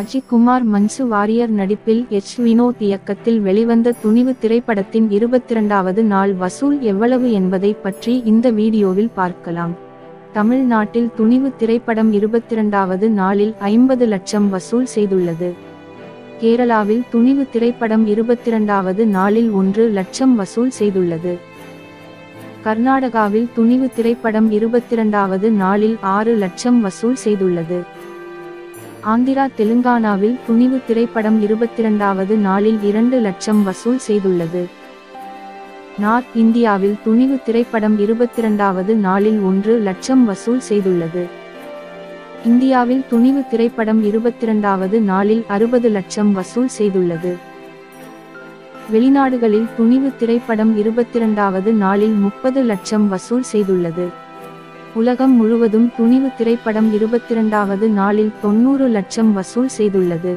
அஜிக்குமார் மன்சு வாரியர் நடிப்பில் எச். வினோத் இயக்கத்தில் வெளிவந்த துணிவு திரைப்படத்தின் இருபத்திரண்டாவது நாள் வசூல் எவ்வளவு என்பதை பற்றி இந்த வீடியோவில் பார்க்கலாம். தமிழ்நாட்டில் துணிவு திரைப்படம் இருபத்திரண்டாவது நாளில் ஐம்பது லட்சம் வசூல் செய்துள்ளது. கேரளாவில் துணிவு திரைப்படம் இருபத்திரண்டாவது நாளில் ஒன்று லட்சம் வசூல் செய்துள்ளது. கர்நாடகாவில் துணிவு திரைப்படம் இருபத்திரண்டாவது நாளில் ஆறு லட்சம் வசூல் செய்துள்ளது. ஆந்திரா தெலுங்கானாவில் துணிவு திரைப்படம் இருபத்திரண்டாவது நாளில் இரண்டு லட்சம் வசூல் செய்துள்ளது. நார்த் இந்தியாவில் துணிவு திரைப்படம் இருபத்திரண்டாவது நாளில் ஒன்று லட்சம் வசூல் செய்துள்ளது. இந்தியாவில் துணிவு திரைப்படம் இருபத்திரண்டாவது நாளில் அறுபது லட்சம் வசூல் செய்துள்ளது. வெளிநாடுகளில் துணிவு திரைப்படம் இருபத்திரண்டாவது நாளில் முப்பது லட்சம் வசூல் செய்துள்ளது. உலகம் முழுவதும் துணிவு திரைப்படம் இருபத்திரண்டாவது நாளில் தொண்ணூறு லட்சம் வசூல் செய்துள்ளது.